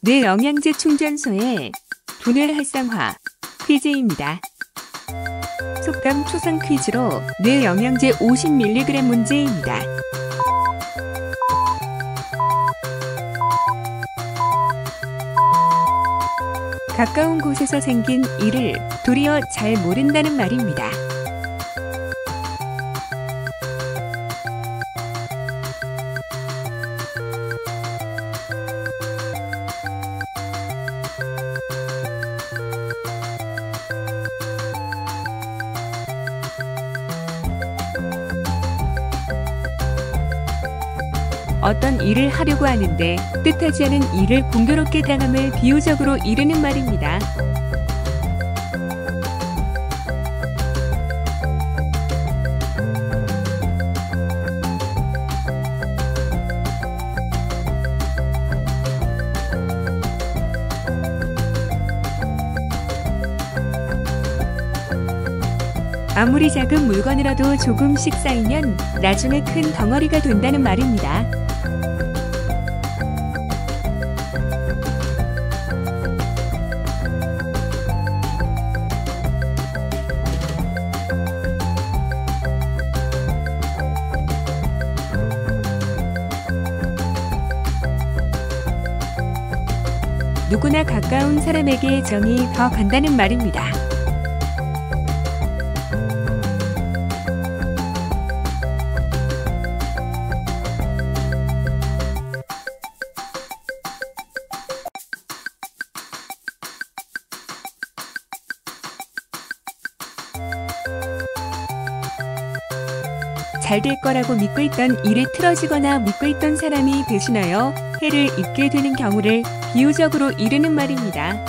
뇌 영양제 충전소의 두뇌 활성화 퀴즈입니다. 속담 초상 퀴즈로 뇌 영양제 50mg 문제입니다. 가까운 곳에서 생긴 일을 도리어 잘 모른다는 말입니다. 어떤 일을 하려고 하는데 뜻하지 않은 일을 공교롭게 당함을 비유적으로 이르는 말입니다. 아무리 작은 물건이라도 조금씩 쌓이면 나중에 큰 덩어리가 된다는 말입니다. 누구나 가까운 사람에게 정이 더 간다는 말입니다. 잘 될 거라고 믿고 있던 일에 틀어지거나 믿고 있던 사람이 대신하여 해를 입게 되는 경우를 비유적으로 이르는 말입니다.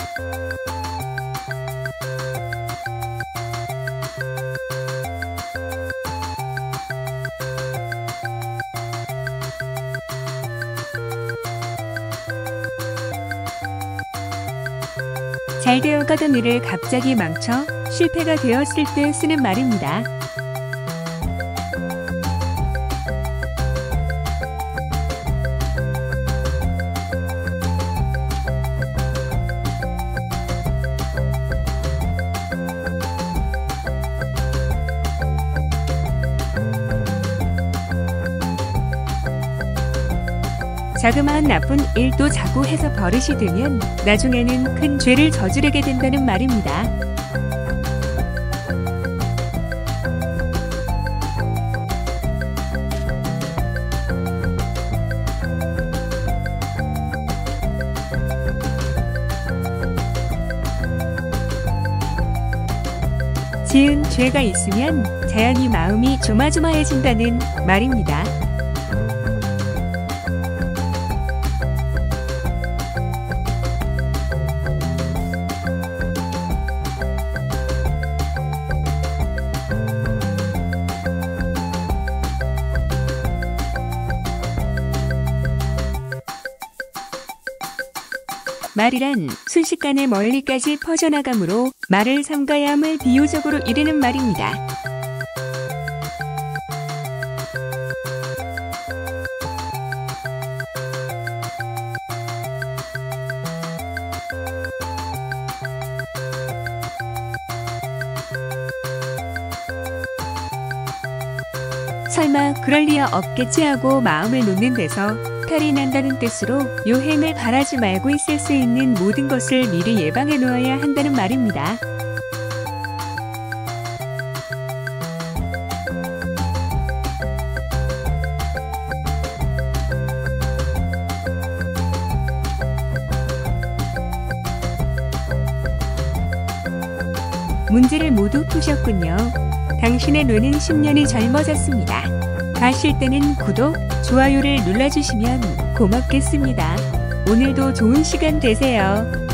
잘 되어 가던 일을 갑자기 망쳐 실패가 되었을 때 쓰는 말입니다. 자그마한 나쁜 일도 자꾸 해서 버릇이 되면 나중에는 큰 죄를 저지르게 된다는 말입니다. 지은 죄가 있으면 자연히 마음이 조마조마해진다는 말입니다. 말이란 순식간에 멀리까지 퍼져나가므로 말을 삼가야 함을 비유적으로 이르는 말입니다. 설마 그럴 리야 없겠지 하고 마음을 놓는 데서 탈이 난다는 뜻으로 요행을 바라지 말고 있을 수 있는 모든 것을 미리 예방해 놓아야 한다는 말입니다. 문제를 모두 푸셨군요. 당신의 뇌는 10년이 젊어졌습니다. 가실 때는 구독, 좋아요를 눌러주시면 고맙겠습니다. 오늘도 좋은 시간 되세요.